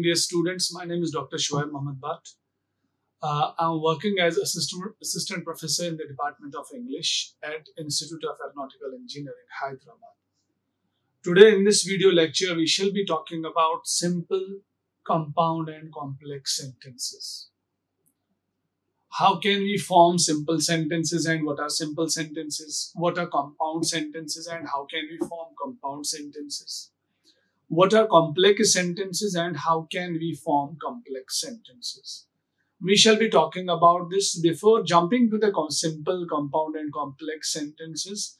morning, dear students. My name is Dr. Shuaib Mohammad Bhat. Uh, I'm working as assistant, assistant professor in the Department of English at Institute of Aeronautical Engineering, Hyderabad. Today in this video lecture, we shall be talking about simple, compound and complex sentences. How can we form simple sentences and what are simple sentences? What are compound sentences and how can we form compound sentences? What are complex sentences and how can we form complex sentences? We shall be talking about this before jumping to the simple, compound and complex sentences.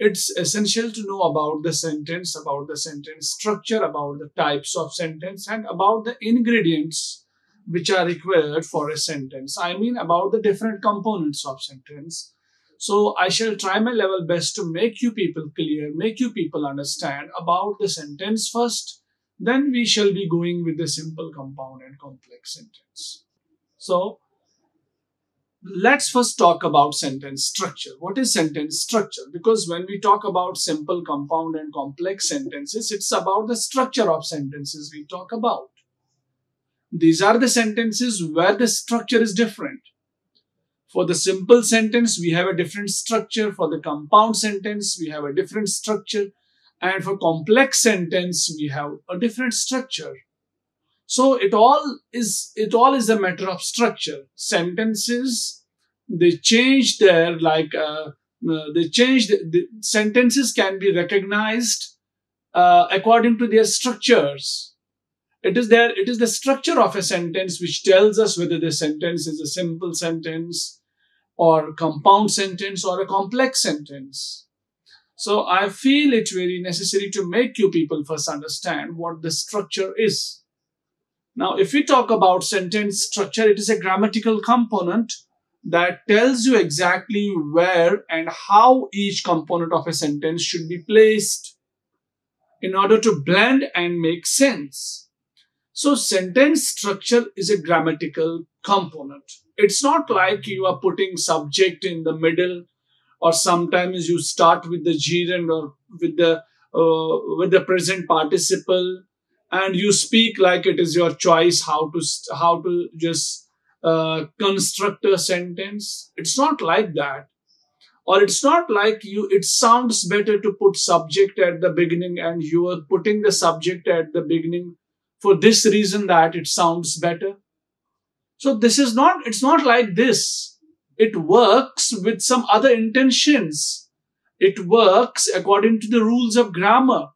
It's essential to know about the sentence, about the sentence structure, about the types of sentence and about the ingredients which are required for a sentence. I mean about the different components of sentence so I shall try my level best to make you people clear, make you people understand about the sentence first. Then we shall be going with the simple, compound and complex sentence. So let's first talk about sentence structure. What is sentence structure? Because when we talk about simple, compound and complex sentences, it's about the structure of sentences we talk about. These are the sentences where the structure is different. For the simple sentence, we have a different structure. For the compound sentence, we have a different structure. And for complex sentence, we have a different structure. So it all is, it all is a matter of structure. Sentences, they change their, like, uh, uh, they change, the, the, sentences can be recognized uh, according to their structures. It is there, it is the structure of a sentence which tells us whether the sentence is a simple sentence, or compound sentence or a complex sentence. So I feel it very necessary to make you people first understand what the structure is. Now, if we talk about sentence structure, it is a grammatical component that tells you exactly where and how each component of a sentence should be placed in order to blend and make sense. So sentence structure is a grammatical component. It's not like you are putting subject in the middle or sometimes you start with the gerund or with the uh, with the present participle and you speak like it is your choice how to how to just uh, construct a sentence. It's not like that. Or it's not like you it sounds better to put subject at the beginning and you are putting the subject at the beginning for this reason that it sounds better so this is not, it's not like this. It works with some other intentions. It works according to the rules of grammar.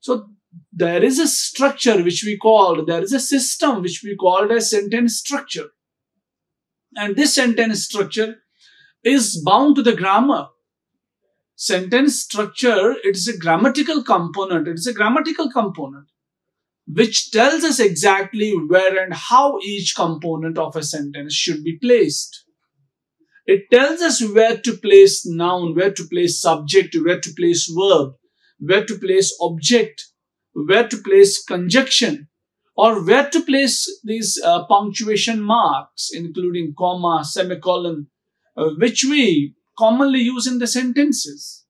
So there is a structure which we called, there is a system which we called as sentence structure. And this sentence structure is bound to the grammar. Sentence structure, it is a grammatical component. It is a grammatical component which tells us exactly where and how each component of a sentence should be placed. It tells us where to place noun, where to place subject, where to place verb, where to place object, where to place conjunction, or where to place these uh, punctuation marks, including comma, semicolon, uh, which we commonly use in the sentences.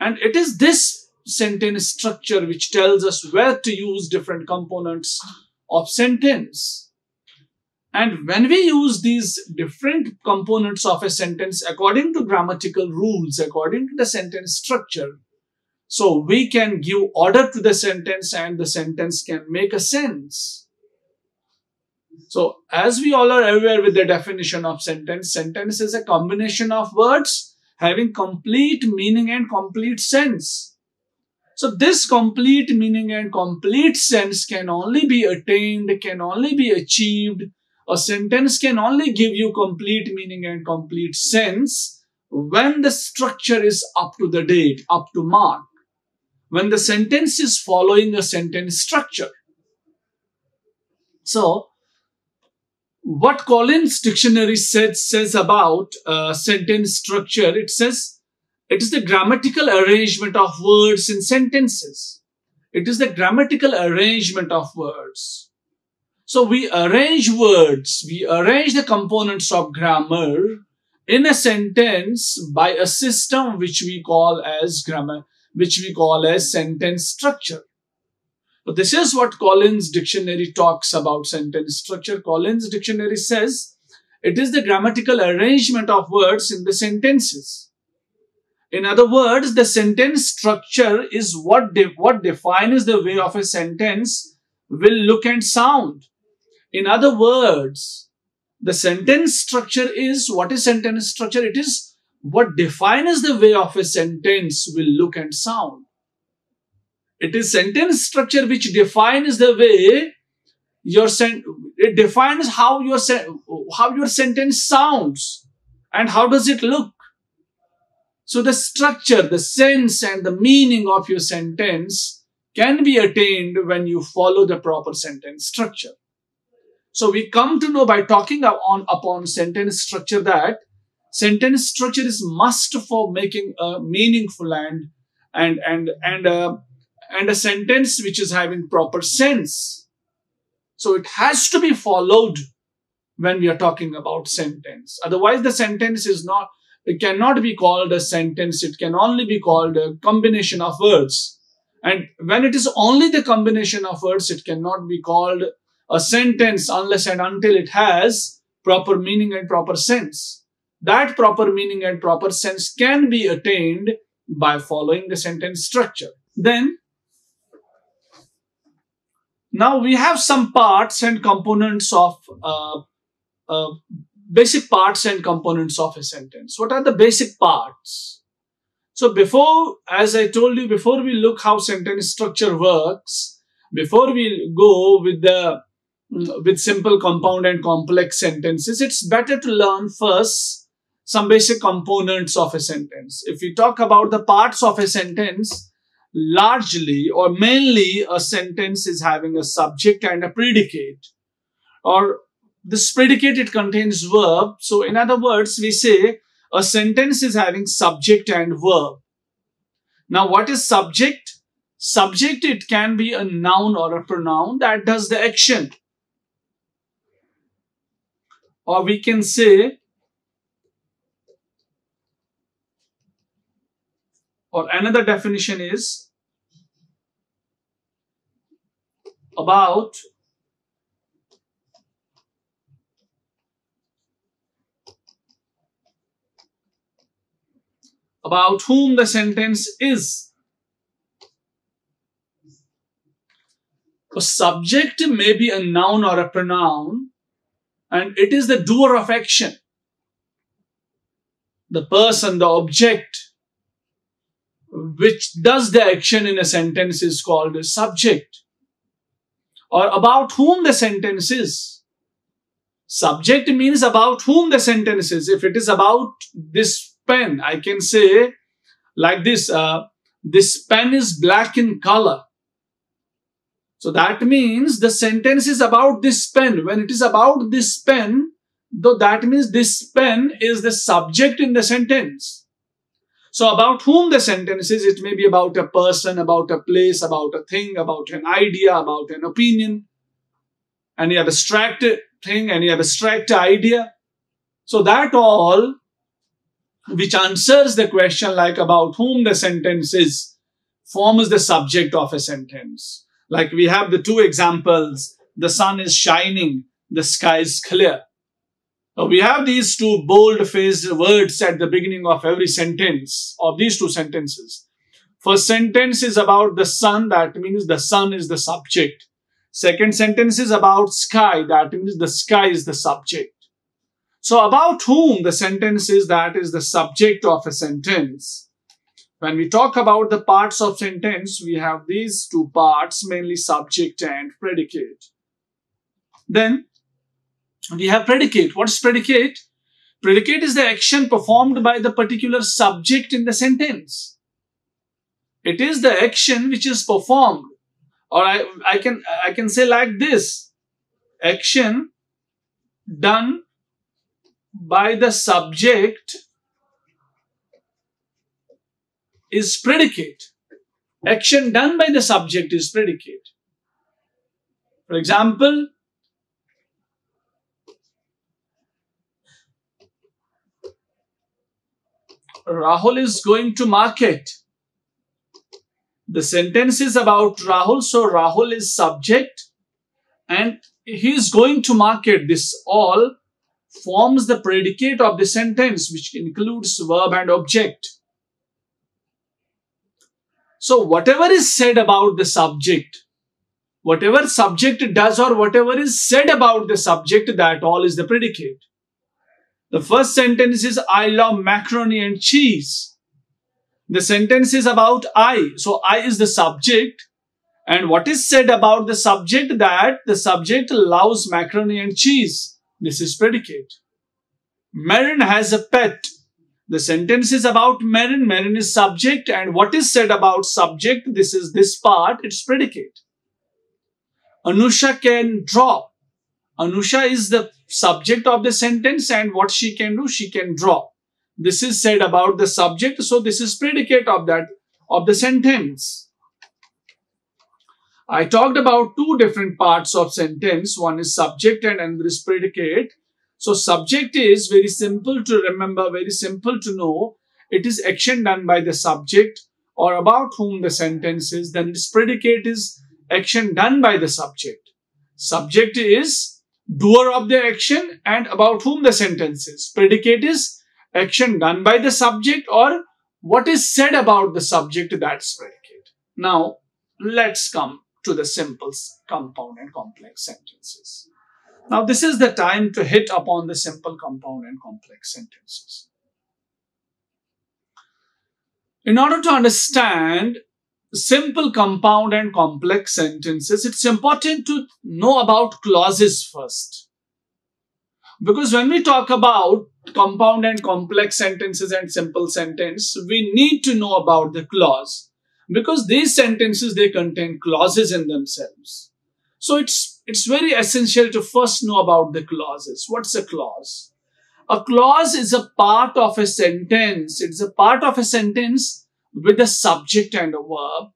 And it is this sentence structure which tells us where to use different components of sentence. And when we use these different components of a sentence according to grammatical rules, according to the sentence structure, so we can give order to the sentence and the sentence can make a sense. So as we all are aware with the definition of sentence, sentence is a combination of words having complete meaning and complete sense. So this complete meaning and complete sense can only be attained, can only be achieved. A sentence can only give you complete meaning and complete sense when the structure is up to the date, up to mark. When the sentence is following a sentence structure. So, what Collins dictionary says, says about uh, sentence structure, it says it is the grammatical arrangement of words in sentences. It is the grammatical arrangement of words. So we arrange words, we arrange the components of grammar in a sentence by a system which we call as grammar, which we call as sentence structure. So this is what Collins Dictionary talks about sentence structure. Collins Dictionary says it is the grammatical arrangement of words in the sentences. In other words, the sentence structure is what, de what defines the way of a sentence will look and sound. In other words, the sentence structure is what is sentence structure? It is what defines the way of a sentence will look and sound. It is sentence structure which defines the way your sen it defines how your how your sentence sounds and how does it look. So the structure, the sense and the meaning of your sentence can be attained when you follow the proper sentence structure. So we come to know by talking on upon sentence structure that sentence structure is must for making a meaningful and and and and uh, and a sentence which is having proper sense. So it has to be followed when we are talking about sentence. Otherwise, the sentence is not, it cannot be called a sentence. It can only be called a combination of words. And when it is only the combination of words, it cannot be called a sentence unless and until it has proper meaning and proper sense. That proper meaning and proper sense can be attained by following the sentence structure. Then now we have some parts and components of uh, uh, basic parts and components of a sentence. What are the basic parts? So before, as I told you, before we look how sentence structure works, before we go with the mm, with simple compound and complex sentences, it's better to learn first some basic components of a sentence. If we talk about the parts of a sentence, largely or mainly a sentence is having a subject and a predicate or this predicate it contains verb. So in other words we say a sentence is having subject and verb. Now what is subject? Subject it can be a noun or a pronoun that does the action. Or we can say or another definition is about about whom the sentence is. A subject may be a noun or a pronoun and it is the doer of action. The person, the object which does the action in a sentence is called a subject or about whom the sentence is. Subject means about whom the sentence is. If it is about this pen, I can say like this, uh, this pen is black in color. So that means the sentence is about this pen. When it is about this pen, though that means this pen is the subject in the sentence. So about whom the sentence is, it may be about a person, about a place, about a thing, about an idea, about an opinion, any abstract thing, any abstract idea. So that all which answers the question like about whom the sentence is forms the subject of a sentence. Like we have the two examples, the sun is shining, the sky is clear. We have these two bold-faced words at the beginning of every sentence, of these two sentences. First sentence is about the sun, that means the sun is the subject. Second sentence is about sky, that means the sky is the subject. So about whom the sentence is, that is the subject of a sentence. When we talk about the parts of sentence, we have these two parts, mainly subject and predicate. Then we have predicate. What is predicate? Predicate is the action performed by the particular subject in the sentence. It is the action which is performed. Or I, I can I can say like this. Action done by the subject is predicate. Action done by the subject is predicate. For example, Rahul is going to market. The sentence is about Rahul. So Rahul is subject and he is going to market. This all forms the predicate of the sentence which includes verb and object. So whatever is said about the subject, whatever subject does or whatever is said about the subject, that all is the predicate. The first sentence is I love macaroni and cheese. The sentence is about I. So I is the subject. And what is said about the subject that the subject loves macaroni and cheese. This is predicate. Marin has a pet. The sentence is about Marin. Marin is subject. And what is said about subject? This is this part. It's predicate. Anusha can draw. Anusha is the subject of the sentence and what she can do, she can draw. This is said about the subject. So this is predicate of that, of the sentence. I talked about two different parts of sentence. One is subject and another is predicate. So subject is very simple to remember, very simple to know. It is action done by the subject or about whom the sentence is. Then this predicate is action done by the subject. Subject is doer of the action and about whom the sentence is. Predicate is action done by the subject or what is said about the subject that's predicate. Now, let's come to the simple, compound and complex sentences. Now, this is the time to hit upon the simple, compound and complex sentences. In order to understand simple, compound and complex sentences, it's important to know about clauses first. Because when we talk about compound and complex sentences and simple sentence, we need to know about the clause. Because these sentences, they contain clauses in themselves. So it's, it's very essential to first know about the clauses. What's a clause? A clause is a part of a sentence. It's a part of a sentence with a subject and a verb.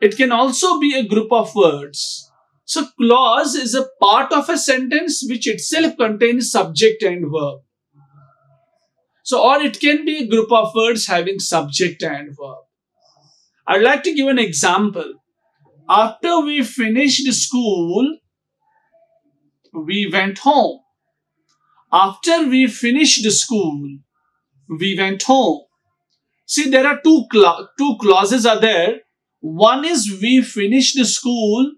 It can also be a group of words. So clause is a part of a sentence which itself contains subject and verb. So or it can be a group of words having subject and verb. I'd like to give an example. After we finished school, we went home. After we finished school, we went home. See, there are two, two clauses are there. One is we finished school.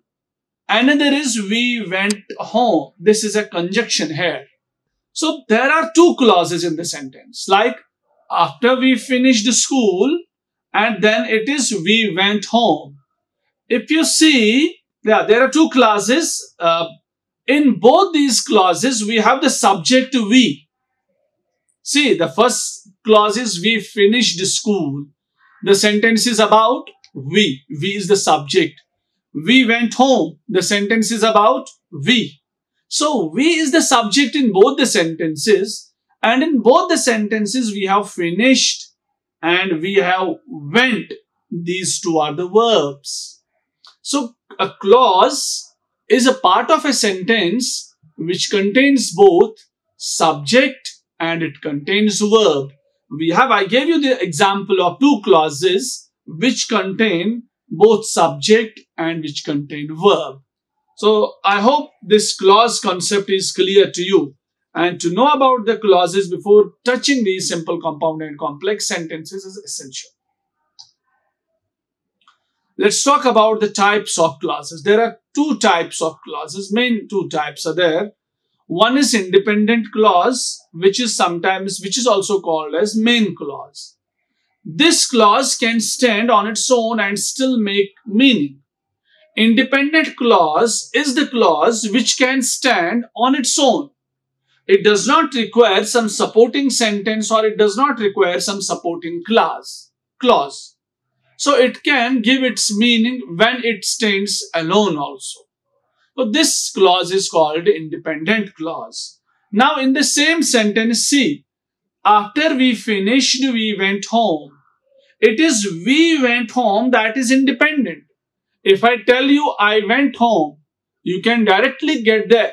Another is we went home. This is a conjunction here. So there are two clauses in the sentence. Like after we finished school and then it is we went home. If you see, yeah, there are two clauses. Uh, in both these clauses, we have the subject we. See, the first clause is we finished school. The sentence is about we. We is the subject. We went home. The sentence is about we. So we is the subject in both the sentences. And in both the sentences, we have finished and we have went. These two are the verbs. So a clause is a part of a sentence which contains both subject and it contains verb. We have, I gave you the example of two clauses which contain both subject and which contain verb. So I hope this clause concept is clear to you. And to know about the clauses before touching these simple, compound and complex sentences is essential. Let's talk about the types of clauses. There are two types of clauses, main two types are there. One is independent clause, which is sometimes, which is also called as main clause. This clause can stand on its own and still make meaning. Independent clause is the clause which can stand on its own. It does not require some supporting sentence or it does not require some supporting clause. clause. So it can give its meaning when it stands alone also. So this clause is called independent clause. Now in the same sentence, see, after we finished, we went home. It is we went home that is independent. If I tell you I went home, you can directly get the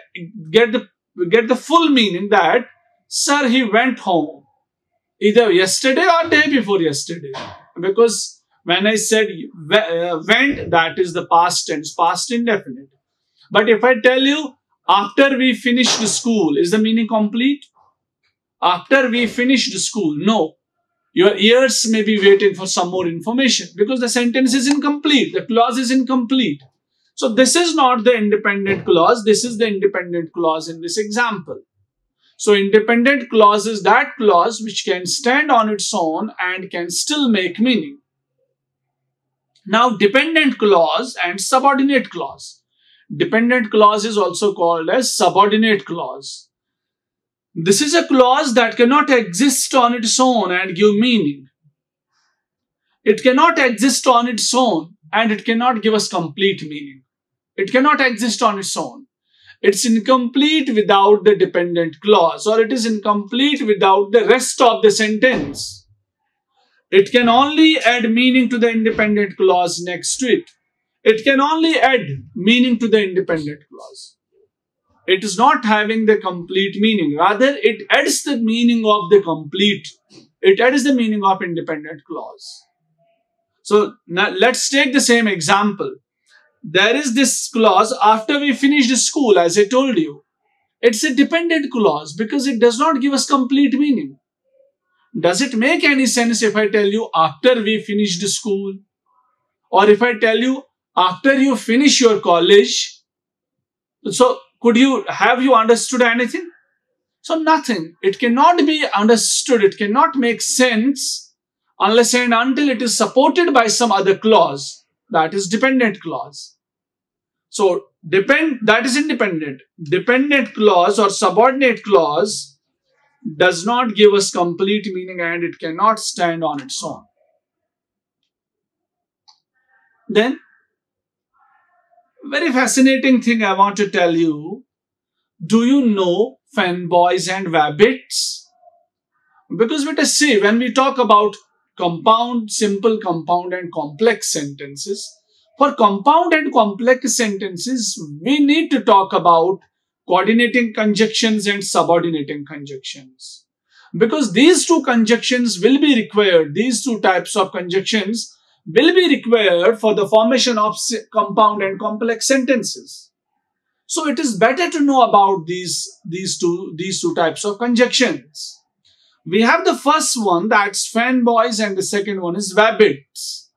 get the get the full meaning that sir he went home either yesterday or day before yesterday because When I said uh, went, that is the past tense, past indefinite. But if I tell you after we finished school, is the meaning complete? After we finished school, no. Your ears may be waiting for some more information because the sentence is incomplete. The clause is incomplete. So this is not the independent clause. This is the independent clause in this example. So independent clause is that clause which can stand on its own and can still make meaning. Now dependent clause and subordinate clause. Dependent clause is also called as subordinate clause. This is a clause that cannot exist on its own and give meaning. It cannot exist on its own and it cannot give us complete meaning. It cannot exist on its own. It's incomplete without the dependent clause or it is incomplete without the rest of the sentence. It can only add meaning to the independent clause next to it. It can only add meaning to the independent clause. It is not having the complete meaning. Rather, it adds the meaning of the complete. It adds the meaning of independent clause. So now let's take the same example there is this clause after we finished school, as I told you. It's a dependent clause because it does not give us complete meaning. Does it make any sense if I tell you after we finished school? Or if I tell you after you finish your college? So could you, have you understood anything? So nothing. It cannot be understood. It cannot make sense unless and until it is supported by some other clause that is dependent clause. So depend that is independent. Dependent clause or subordinate clause does not give us complete meaning and it cannot stand on its own. Then, very fascinating thing I want to tell you. Do you know fanboys and wabbits? Because let us see, when we talk about compound, simple, compound and complex sentences. For compound and complex sentences, we need to talk about coordinating conjunctions and subordinating conjunctions. Because these two conjunctions will be required, these two types of conjunctions will be required for the formation of compound and complex sentences. So it is better to know about these, these, two, these two types of conjunctions. We have the first one that's fanboys and the second one is wabbits.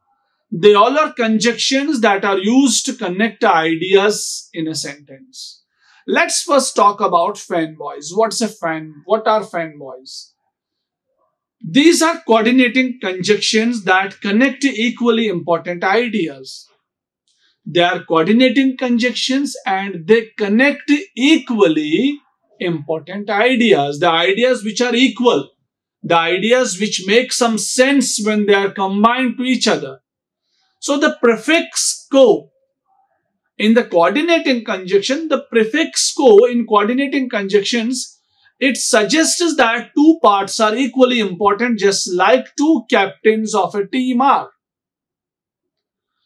They all are conjunctions that are used to connect ideas in a sentence. Let's first talk about fanboys. What's a fan? What are fanboys? These are coordinating conjunctions that connect equally important ideas. They are coordinating conjunctions and they connect equally important ideas, the ideas which are equal, the ideas which make some sense when they are combined to each other. So the prefix co in the coordinating conjunction, the prefix co in coordinating conjunctions, it suggests that two parts are equally important just like two captains of a team are.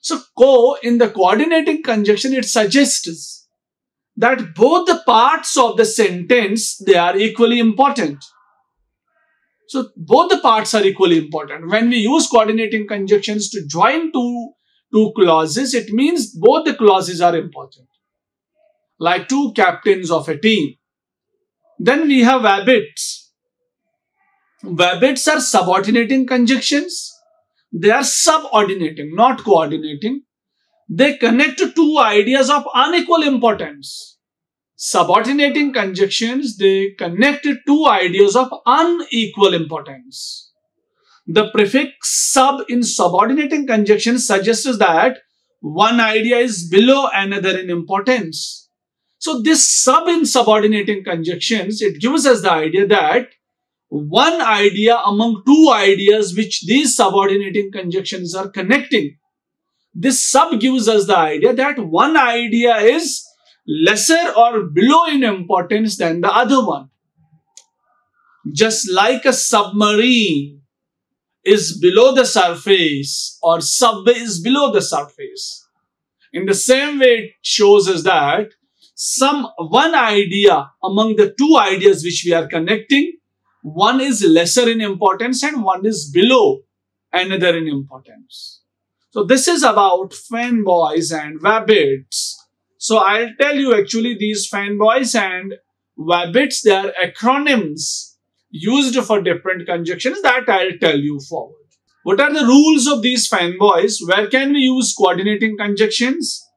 So co in the coordinating conjunction, it suggests that both the parts of the sentence, they are equally important. So both the parts are equally important. When we use coordinating conjunctions to join two, two clauses, it means both the clauses are important. Like two captains of a team. Then we have wabbits. Wabbits are subordinating conjunctions. They are subordinating, not coordinating. They connect two ideas of unequal importance. Subordinating conjunctions, they connect two ideas of unequal importance. The prefix sub in subordinating conjunction suggests that one idea is below another in importance. So this sub in subordinating conjunctions, it gives us the idea that one idea among two ideas which these subordinating conjunctions are connecting this sub gives us the idea that one idea is lesser or below in importance than the other one. Just like a submarine is below the surface or subway is below the surface. In the same way, it shows us that some one idea among the two ideas which we are connecting, one is lesser in importance and one is below another in importance. So this is about fanboys and wabbits. So I'll tell you actually these fanboys and wabbits, they are acronyms used for different conjunctions that I'll tell you forward. What are the rules of these fanboys? Where can we use coordinating conjunctions?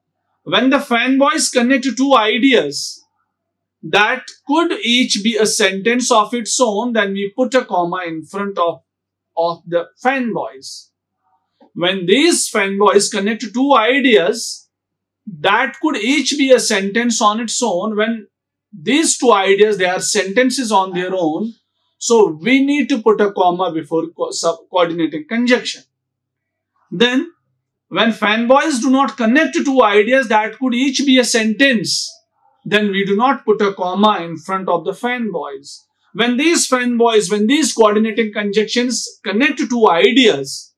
When the fanboys connect two ideas that could each be a sentence of its own, then we put a comma in front of, of the fanboys. When these fanboys connect two ideas that could each be a sentence on its own, when these two ideas, they are sentences on their own, so we need to put a comma before co coordinating conjunction. Then when fanboys do not connect two ideas that could each be a sentence, then we do not put a comma in front of the fanboys. When these fanboys, when these coordinating conjunctions connect two ideas,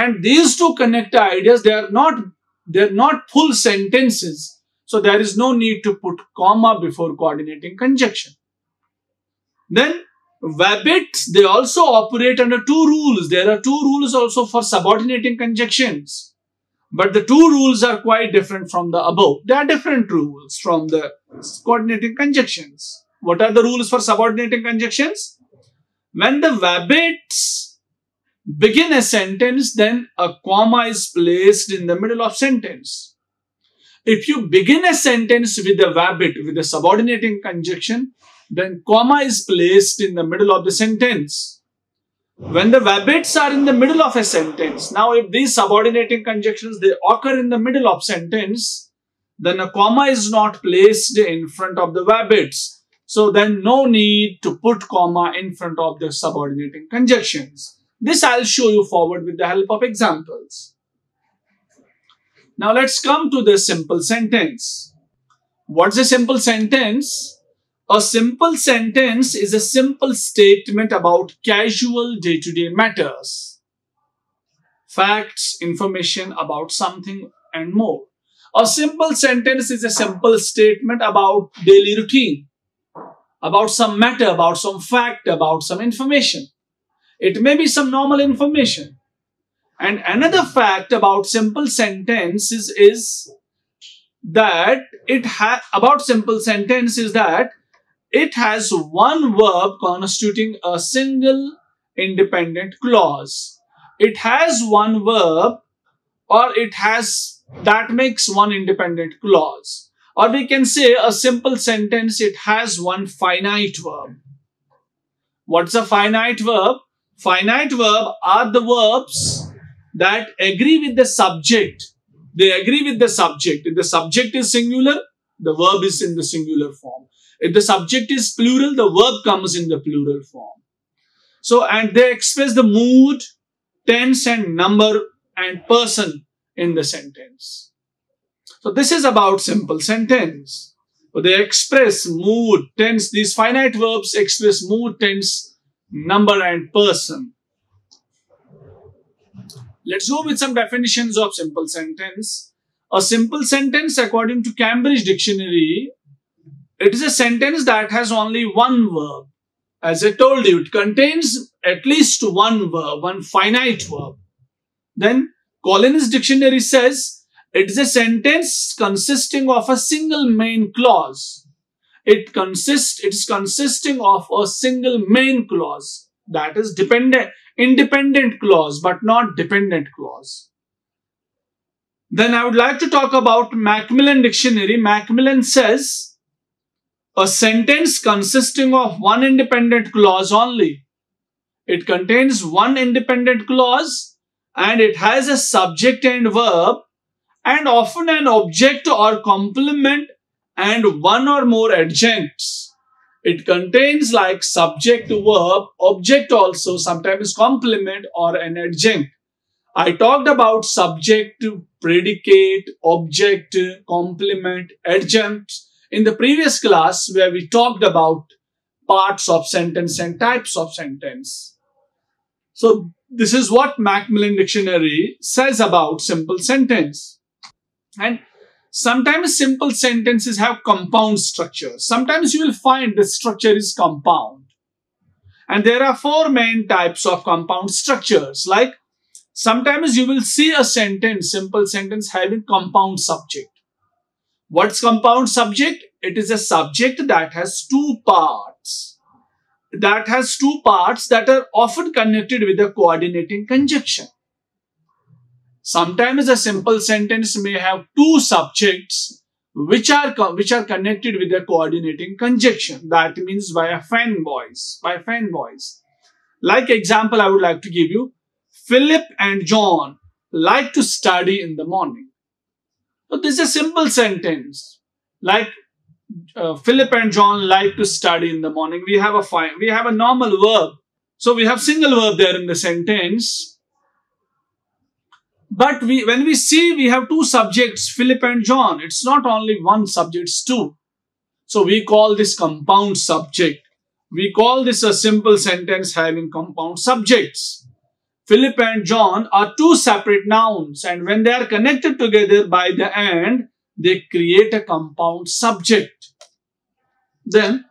and these two connect ideas, they are not, they're not full sentences. So there is no need to put comma before coordinating conjunction. Then Wabbits, they also operate under two rules. There are two rules also for subordinating conjunctions. But the two rules are quite different from the above. There are different rules from the coordinating conjunctions. What are the rules for subordinating conjunctions? When the wabbits begin a sentence, then a comma is placed in the middle of sentence. If you begin a sentence with a verbit, with a subordinating conjunction, then comma is placed in the middle of the sentence. When the verbits are in the middle of a sentence, now if these subordinating conjunctions, they occur in the middle of sentence, then a comma is not placed in front of the verbits. So then no need to put comma in front of the subordinating conjunctions. This I'll show you forward with the help of examples. Now let's come to the simple sentence. What's a simple sentence? A simple sentence is a simple statement about casual day-to-day -day matters. Facts, information about something and more. A simple sentence is a simple statement about daily routine, about some matter, about some fact, about some information. It may be some normal information. And another fact about simple sentences is that it has about simple sentence is that it has one verb constituting a single independent clause. It has one verb or it has that makes one independent clause. Or we can say a simple sentence, it has one finite verb. What's a finite verb? Finite verb are the verbs that agree with the subject. They agree with the subject. If the subject is singular, the verb is in the singular form. If the subject is plural, the verb comes in the plural form. So, and they express the mood, tense and number and person in the sentence. So, this is about simple sentence. They express mood, tense. These finite verbs express mood, tense, number and person. Let's go with some definitions of simple sentence. A simple sentence according to Cambridge Dictionary it is a sentence that has only one verb. As I told you, it contains at least one verb, one finite verb. Then Collins Dictionary says it is a sentence consisting of a single main clause. It consists, it is consisting of a single main clause that is dependent, independent clause but not dependent clause. Then I would like to talk about Macmillan Dictionary. Macmillan says a sentence consisting of one independent clause only. It contains one independent clause and it has a subject and verb and often an object or complement and one or more adjuncts. It contains like subject, verb, object also, sometimes complement or an adjunct. I talked about subject, predicate, object, complement, adjunct in the previous class where we talked about parts of sentence and types of sentence. So this is what Macmillan Dictionary says about simple sentence. And sometimes simple sentences have compound structure. Sometimes you will find the structure is compound. And there are four main types of compound structures like sometimes you will see a sentence, simple sentence having compound subject. What's compound subject? It is a subject that has two parts. That has two parts that are often connected with a coordinating conjunction. Sometimes a simple sentence may have two subjects which are which are connected with a coordinating conjunction. That means by a fanboys, by fanboys. Like example, I would like to give you, Philip and John like to study in the morning. So this is a simple sentence. Like uh, Philip and John like to study in the morning. We have a fine, we have a normal verb. So we have single verb there in the sentence but we, when we see we have two subjects, Philip and John, it's not only one subject, it's two. So we call this compound subject. We call this a simple sentence having compound subjects. Philip and John are two separate nouns and when they are connected together by the and, they create a compound subject. Then,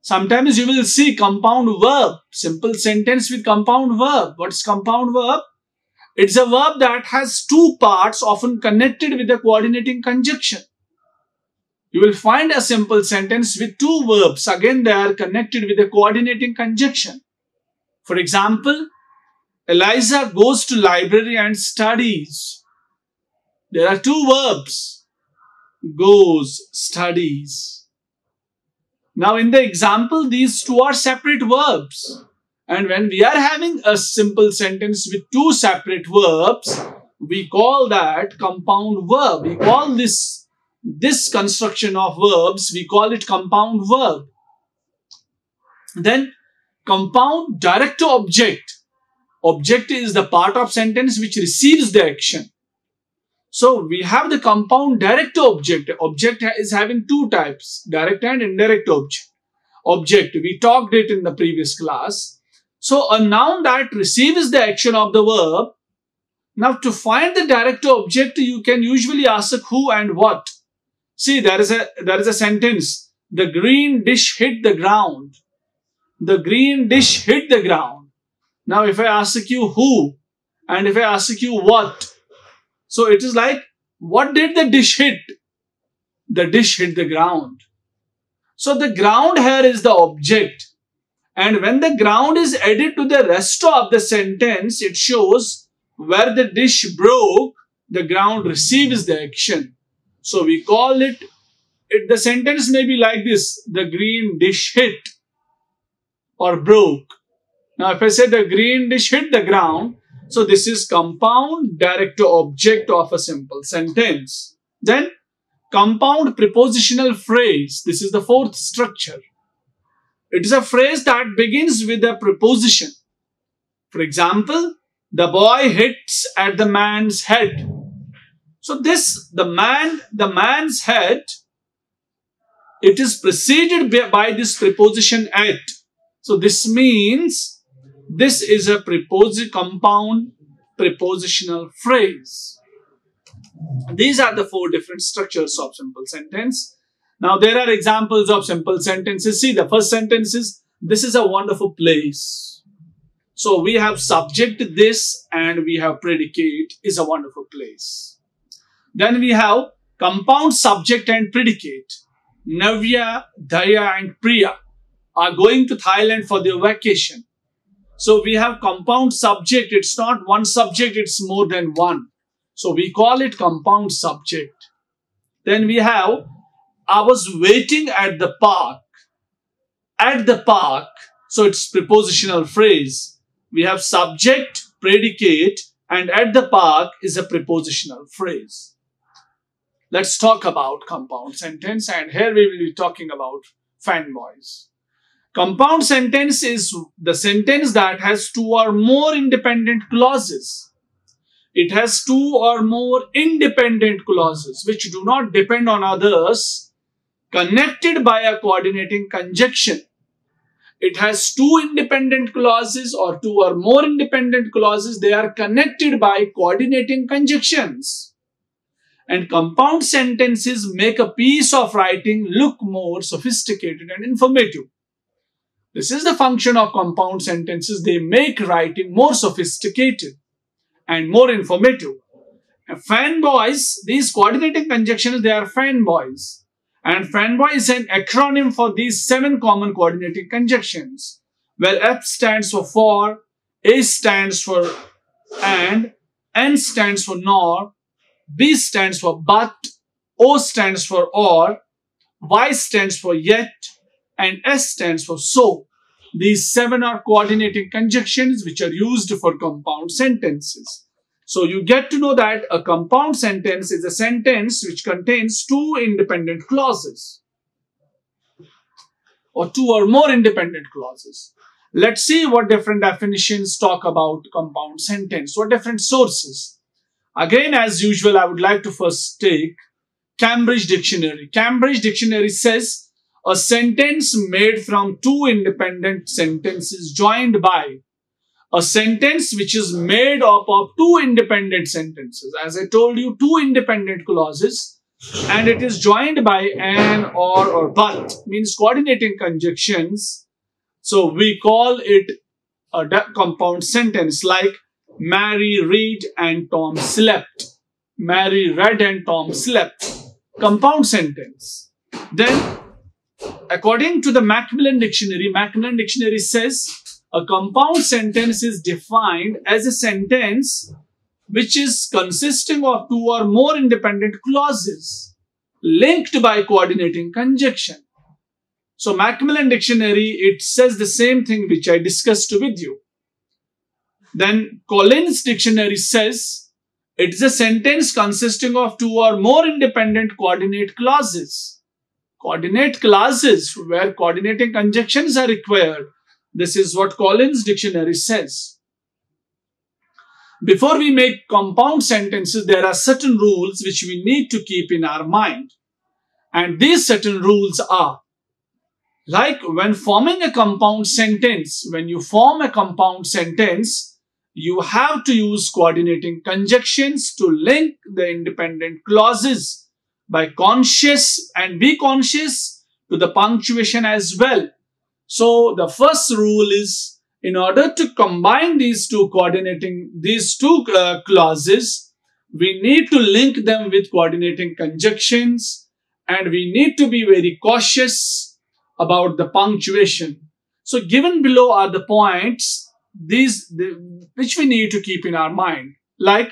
sometimes you will see compound verb, simple sentence with compound verb. What's compound verb? It's a verb that has two parts often connected with a coordinating conjunction. You will find a simple sentence with two verbs. Again, they are connected with a coordinating conjunction. For example, Eliza goes to library and studies. There are two verbs. Goes, studies. Now in the example, these two are separate verbs. And when we are having a simple sentence with two separate verbs, we call that compound verb. We call this, this construction of verbs, we call it compound verb. Then compound direct to object. Object is the part of sentence which receives the action. So we have the compound direct to object. Object is having two types, direct and indirect object. Object, we talked it in the previous class. So a noun that receives the action of the verb. Now to find the direct object, you can usually ask who and what. See, there is a there is a sentence. The green dish hit the ground. The green dish hit the ground. Now if I ask you who and if I ask you what, so it is like, what did the dish hit? The dish hit the ground. So the ground here is the object and when the ground is added to the rest of the sentence, it shows where the dish broke, the ground receives the action. So we call it, it the sentence may be like this, the green dish hit or broke. Now if I say the green dish hit the ground, so this is compound direct object of a simple sentence. Then compound prepositional phrase, this is the fourth structure. It is a phrase that begins with a preposition. For example, the boy hits at the man's head. So this, the man, the man's head, it is preceded by this preposition at. So this means this is a preposition compound prepositional phrase. These are the four different structures of simple sentence. Now, there are examples of simple sentences. See, the first sentence is, this is a wonderful place. So, we have subject this and we have predicate is a wonderful place. Then we have compound subject and predicate. Navya, Daya and Priya are going to Thailand for their vacation. So we have compound subject. It's not one subject, it's more than one. So we call it compound subject. Then we have I was waiting at the park. At the park, so it's prepositional phrase. We have subject, predicate, and at the park is a prepositional phrase. Let's talk about compound sentence, and here we will be talking about fanboys. Compound sentence is the sentence that has two or more independent clauses. It has two or more independent clauses which do not depend on others connected by a coordinating conjunction. It has two independent clauses or two or more independent clauses. They are connected by coordinating conjunctions. And compound sentences make a piece of writing look more sophisticated and informative. This is the function of compound sentences. They make writing more sophisticated and more informative. Fanboys, these coordinating conjunctions, they are fanboys. And fanboy is an acronym for these seven common coordinating conjunctions, where F stands for for, A stands for and, N stands for nor, B stands for but, O stands for or, Y stands for yet, and S stands for so. These seven are coordinating conjunctions which are used for compound sentences. So you get to know that a compound sentence is a sentence which contains two independent clauses or two or more independent clauses. Let's see what different definitions talk about compound sentence, what different sources. Again, as usual, I would like to first take Cambridge Dictionary. Cambridge Dictionary says a sentence made from two independent sentences joined by a sentence which is made up of two independent sentences. As I told you, two independent clauses and it is joined by an, or, or but means coordinating conjunctions. So we call it a compound sentence like Mary read and Tom slept. Mary read and Tom slept. Compound sentence. Then, according to the Macmillan Dictionary, Macmillan Dictionary says a compound sentence is defined as a sentence which is consisting of two or more independent clauses linked by coordinating conjunction. So Macmillan Dictionary, it says the same thing which I discussed with you. Then Collins Dictionary says it is a sentence consisting of two or more independent coordinate clauses. Coordinate clauses where coordinating conjunctions are required this is what Collins Dictionary says. Before we make compound sentences, there are certain rules which we need to keep in our mind. And these certain rules are like when forming a compound sentence, when you form a compound sentence, you have to use coordinating conjunctions to link the independent clauses by conscious and be conscious to the punctuation as well so the first rule is in order to combine these two coordinating, these two uh, clauses, we need to link them with coordinating conjunctions and we need to be very cautious about the punctuation. So given below are the points these the, which we need to keep in our mind. Like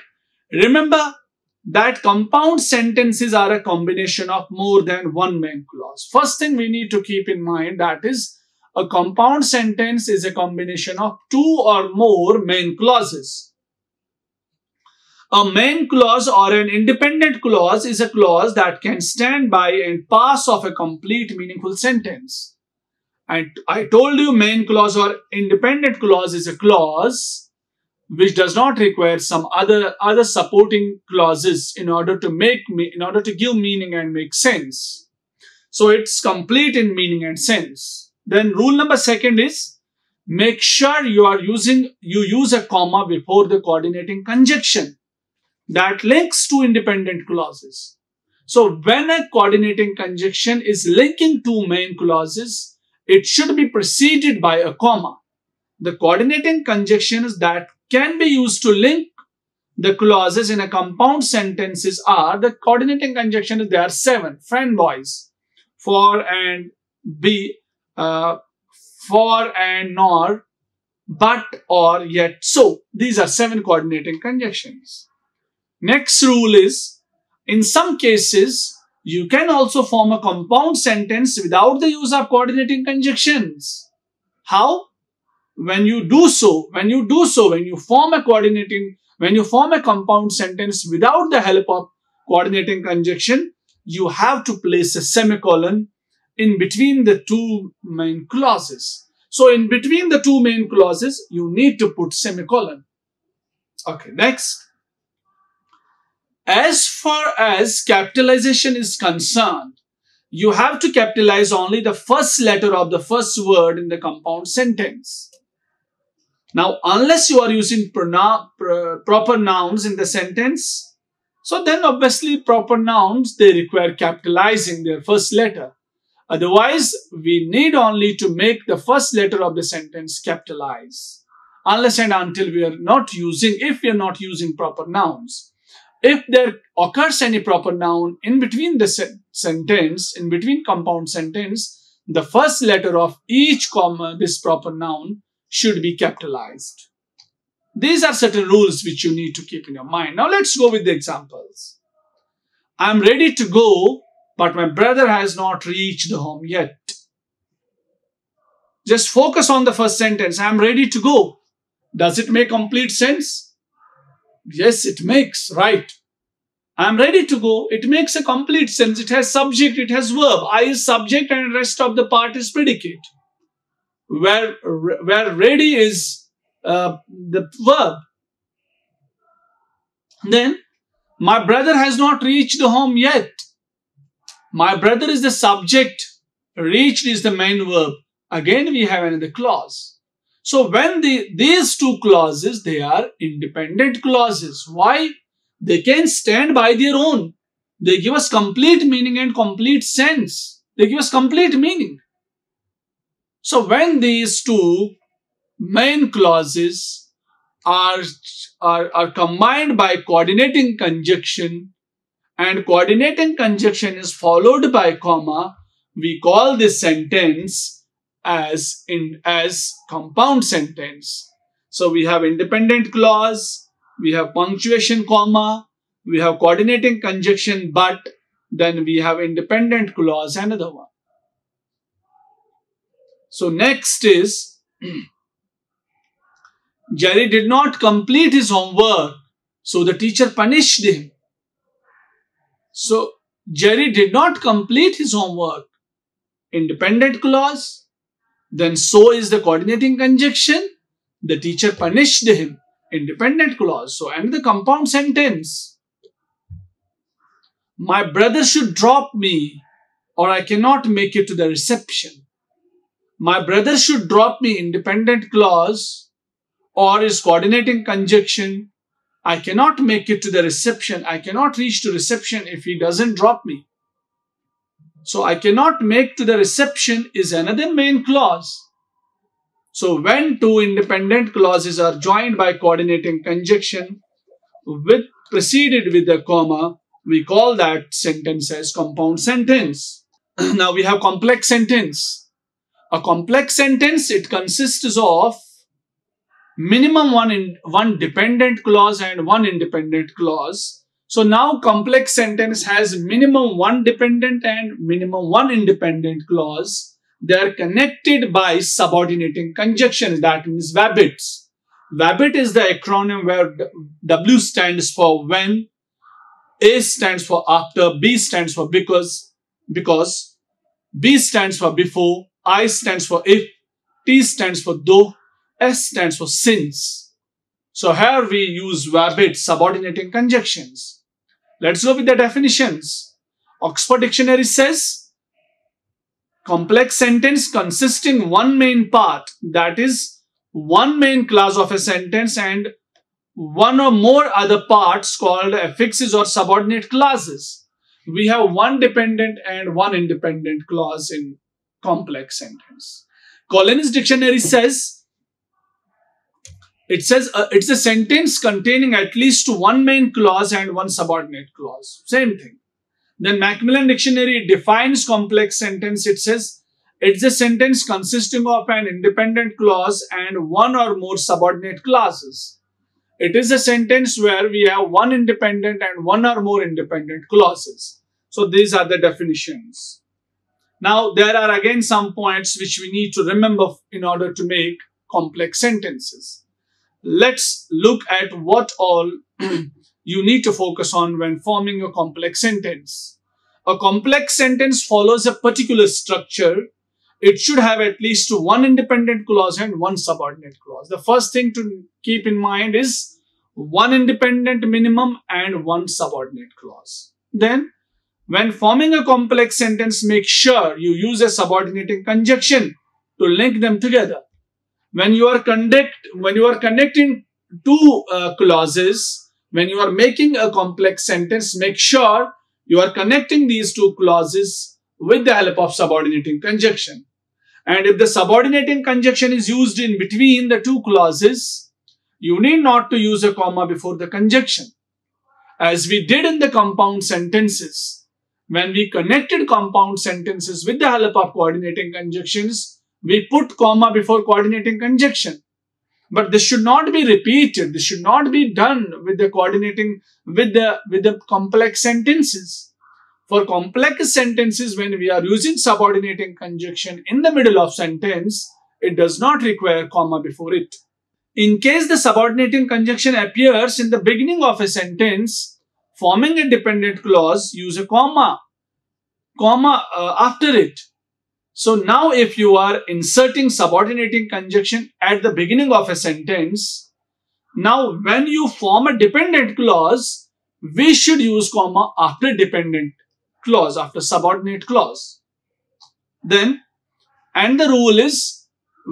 remember that compound sentences are a combination of more than one main clause. First thing we need to keep in mind that is a compound sentence is a combination of two or more main clauses. A main clause or an independent clause is a clause that can stand by and pass off a complete meaningful sentence. And I told you main clause or independent clause is a clause which does not require some other other supporting clauses in order to make me in order to give meaning and make sense. So it's complete in meaning and sense. Then rule number second is make sure you are using, you use a comma before the coordinating conjunction that links two independent clauses. So when a coordinating conjunction is linking two main clauses, it should be preceded by a comma. The coordinating conjunctions that can be used to link the clauses in a compound sentences are the coordinating conjunctions. There are seven. fanboys, for and be uh, for and nor, but or yet so. These are seven coordinating conjunctions. Next rule is, in some cases, you can also form a compound sentence without the use of coordinating conjunctions. How? When you do so, when you do so, when you form a coordinating, when you form a compound sentence without the help of coordinating conjunction, you have to place a semicolon in between the two main clauses. So in between the two main clauses, you need to put semicolon. Okay, next. As far as capitalization is concerned, you have to capitalize only the first letter of the first word in the compound sentence. Now, unless you are using proper nouns in the sentence, so then obviously proper nouns, they require capitalizing their first letter. Otherwise, we need only to make the first letter of the sentence capitalize. unless and until we are not using, if we are not using proper nouns. If there occurs any proper noun in between the se sentence, in between compound sentence, the first letter of each comma, this proper noun, should be capitalized. These are certain rules which you need to keep in your mind. Now let's go with the examples. I'm ready to go, but my brother has not reached the home yet. Just focus on the first sentence. I'm ready to go. Does it make complete sense? Yes, it makes, right. I'm ready to go. It makes a complete sense. It has subject, it has verb. I is subject and rest of the part is predicate. Where, where ready is uh, the verb. Then, my brother has not reached the home yet. My brother is the subject. Reached is the main verb. Again, we have another clause. So when the, these two clauses, they are independent clauses. Why? They can stand by their own. They give us complete meaning and complete sense. They give us complete meaning. So when these two main clauses are, are, are combined by coordinating conjunction and coordinating conjunction is followed by comma, we call this sentence as in as compound sentence. So we have independent clause, we have punctuation comma, we have coordinating conjunction but, then we have independent clause, another one. So next is Jerry did not complete his homework, so the teacher punished him. So Jerry did not complete his homework. Independent clause, then so is the coordinating conjunction. The teacher punished him. Independent clause. So and the compound sentence. My brother should drop me or I cannot make it to the reception. My brother should drop me independent clause or is coordinating conjunction. I cannot make it to the reception. I cannot reach to reception if he doesn't drop me. So I cannot make to the reception is another main clause. So when two independent clauses are joined by coordinating conjunction with preceded with a comma, we call that sentence as compound sentence. now we have complex sentence. A complex sentence, it consists of minimum one, in, one dependent clause and one independent clause so now complex sentence has minimum one dependent and minimum one independent clause. They are connected by subordinating conjunctions. That means VABITs. VABIT is the acronym where W stands for when, A stands for after, B stands for because, because, B stands for before, I stands for if, T stands for though, S stands for since. So here we use VABIT, subordinating conjunctions. Let's go with the definitions. Oxford Dictionary says, complex sentence consisting one main part, that is, one main clause of a sentence and one or more other parts called affixes or subordinate clauses. We have one dependent and one independent clause in complex sentence. Collins Dictionary says it says uh, it's a sentence containing at least one main clause and one subordinate clause. Same thing. Then Macmillan Dictionary defines complex sentence. It says it's a sentence consisting of an independent clause and one or more subordinate clauses. It is a sentence where we have one independent and one or more independent clauses. So these are the definitions. Now there are again some points which we need to remember in order to make complex sentences let's look at what all you need to focus on when forming a complex sentence. A complex sentence follows a particular structure. It should have at least one independent clause and one subordinate clause. The first thing to keep in mind is one independent minimum and one subordinate clause. Then, when forming a complex sentence, make sure you use a subordinating conjunction to link them together when you are conduct when you are connecting two uh, clauses when you are making a complex sentence make sure you are connecting these two clauses with the help of subordinating conjunction And if the subordinating conjunction is used in between the two clauses, you need not to use a comma before the conjunction. As we did in the compound sentences, when we connected compound sentences with the help of coordinating conjunctions, we put comma before coordinating conjunction. But this should not be repeated. This should not be done with the coordinating, with the, with the complex sentences. For complex sentences, when we are using subordinating conjunction in the middle of sentence, it does not require comma before it. In case the subordinating conjunction appears in the beginning of a sentence, forming a dependent clause, use a comma, comma uh, after it. So now if you are inserting subordinating conjunction at the beginning of a sentence, now when you form a dependent clause, we should use comma after dependent clause, after subordinate clause. Then, and the rule is,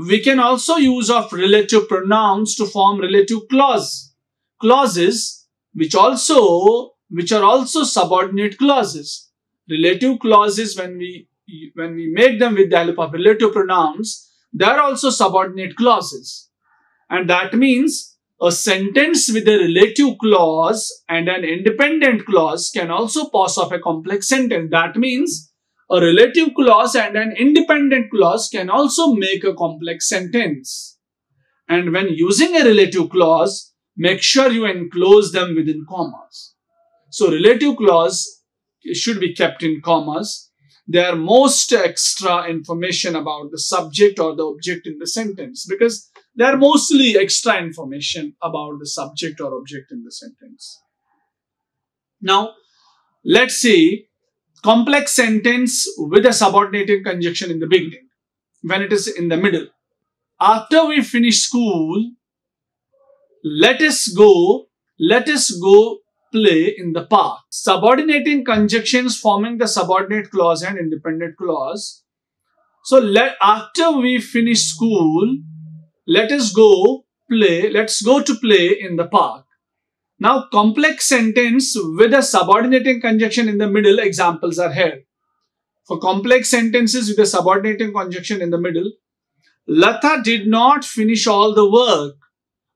we can also use of relative pronouns to form relative clause, clauses which also, which are also subordinate clauses. Relative clauses when we, when we make them with the help of relative pronouns, they are also subordinate clauses. And that means a sentence with a relative clause and an independent clause can also pass off a complex sentence. That means a relative clause and an independent clause can also make a complex sentence. And when using a relative clause, make sure you enclose them within commas. So relative clause should be kept in commas. They are most extra information about the subject or the object in the sentence because they are mostly extra information about the subject or object in the sentence. Now, let's see complex sentence with a subordinating conjunction in the beginning when it is in the middle. After we finish school, let us go, let us go play in the park. Subordinating conjunctions forming the subordinate clause and independent clause. So let, after we finish school, let us go play, let's go to play in the park. Now, complex sentence with a subordinating conjunction in the middle examples are here. For complex sentences with a subordinating conjunction in the middle, Lata did not finish all the work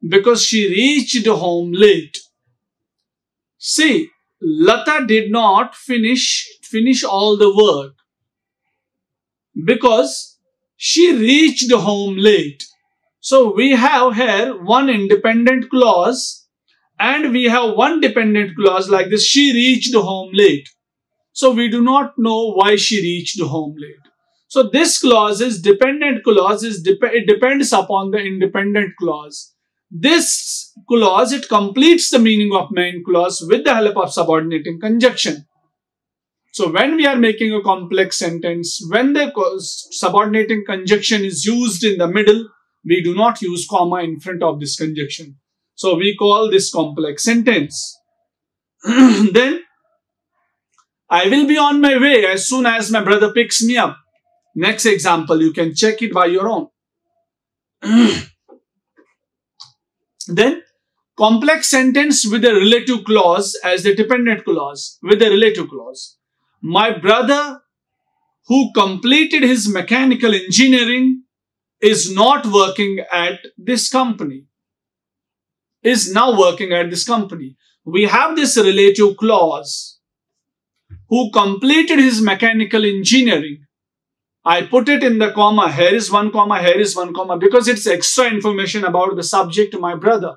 because she reached home late. See, Lata did not finish, finish all the work because she reached home late. So we have here one independent clause and we have one dependent clause like this. She reached home late. So we do not know why she reached home late. So this clause is dependent clause is dep it depends upon the independent clause. This clause it completes the meaning of main clause with the help of subordinating conjunction. So when we are making a complex sentence, when the subordinating conjunction is used in the middle, we do not use comma in front of this conjunction. So we call this complex sentence. then I will be on my way as soon as my brother picks me up. Next example, you can check it by your own. then complex sentence with a relative clause as the dependent clause with a relative clause. My brother who completed his mechanical engineering is not working at this company, is now working at this company. We have this relative clause who completed his mechanical engineering. I put it in the comma, here is one comma, here is one comma, because it's extra information about the subject, my brother.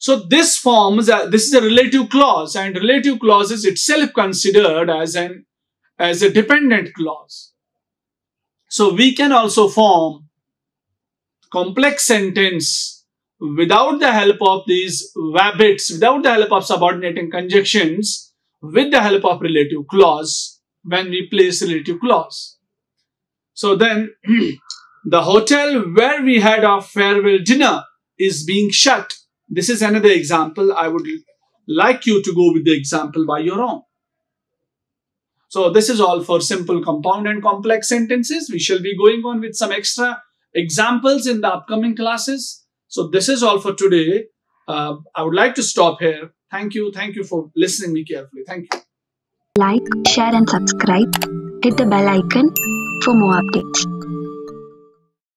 So this forms, a, this is a relative clause and relative clause is itself considered as an, as a dependent clause. So we can also form complex sentence without the help of these VABITs, without the help of subordinating conjunctions, with the help of relative clause when we place relative clause. So then the hotel where we had our farewell dinner is being shut. This is another example. I would like you to go with the example by your own. So this is all for simple compound and complex sentences. We shall be going on with some extra examples in the upcoming classes. So this is all for today. Uh, I would like to stop here. Thank you. Thank you for listening me carefully. Thank you. Like, share and subscribe. Hit the bell icon for more updates.